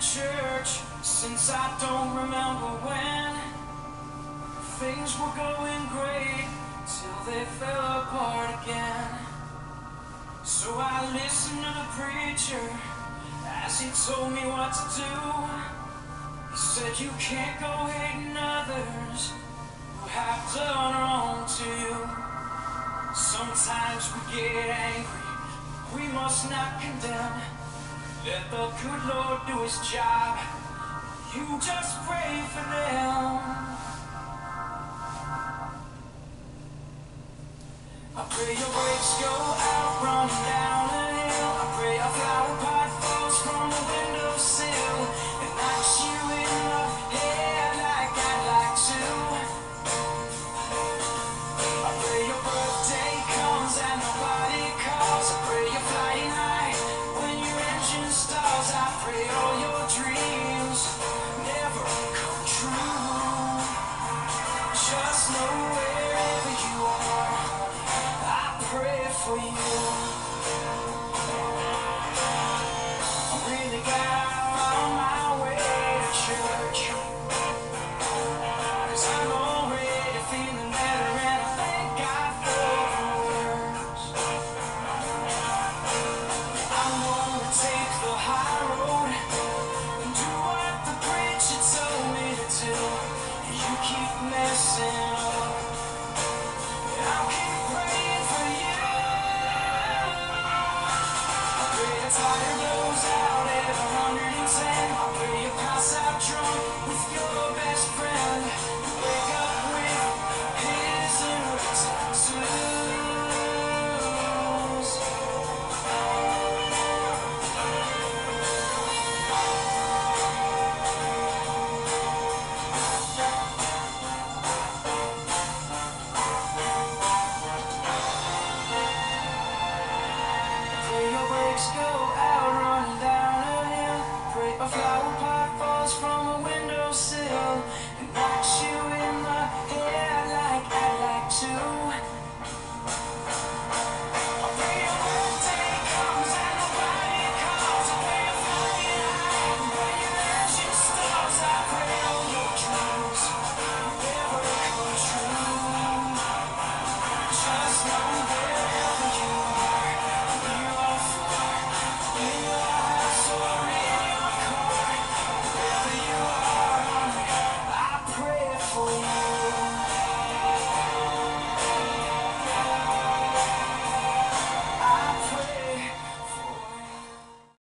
church since I don't remember when. Things were going great till they fell apart again. So I listened to the preacher as he told me what to do. He said, You can't go hating others who have done wrong to you. Sometimes we get angry, we must not condemn. Let the good Lord do his job. You just pray for them. I pray your brakes go out, running down I'm really on my way to I'm already feeling better and I thank God for the words. I'm gonna take the high road and do what the preacher told me to do. You keep messing up. and I'll keep tire blows out at 110. place go